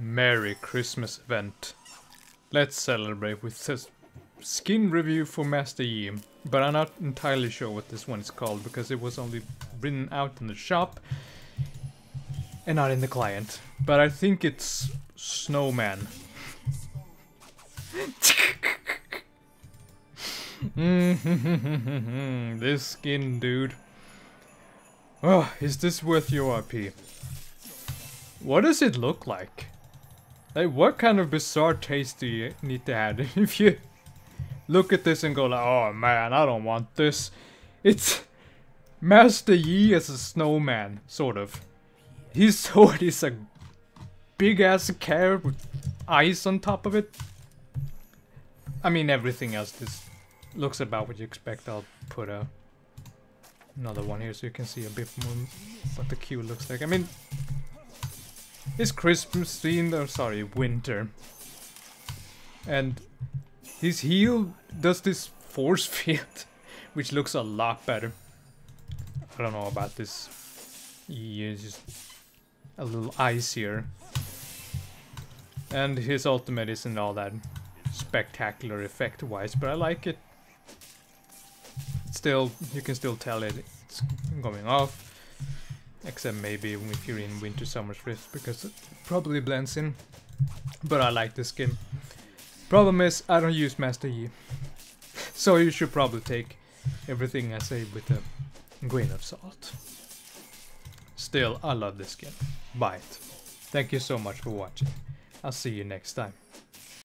Merry Christmas event. Let's celebrate with this skin review for Master Yi. But I'm not entirely sure what this one is called because it was only written out in the shop and not in the client. But I think it's Snowman. Mm-hmm. this skin, dude. Oh, is this worth your RP? What does it look like? Like, what kind of bizarre taste do you need to have if you look at this and go like, oh man, I don't want this. It's Master Yi as a snowman, sort of. His sword is a big ass carrot with ice on top of it. I mean, everything else this looks about what you expect. I'll put a another one here so you can see a bit more what the Q looks like. I mean, it's Christmas themed, or oh, sorry, winter. And his heal does this force field, which looks a lot better. I don't know about this. Is just a little icier. And his ultimate isn't all that spectacular effect-wise, but I like it. Still, you can still tell it it's going off. Except maybe if you're in Winter Summoner's Rift, because it probably blends in. But I like this skin. Problem is, I don't use Master Yi. so you should probably take everything I say with a grain of salt. Still, I love this skin. Buy it. Thank you so much for watching. I'll see you next time.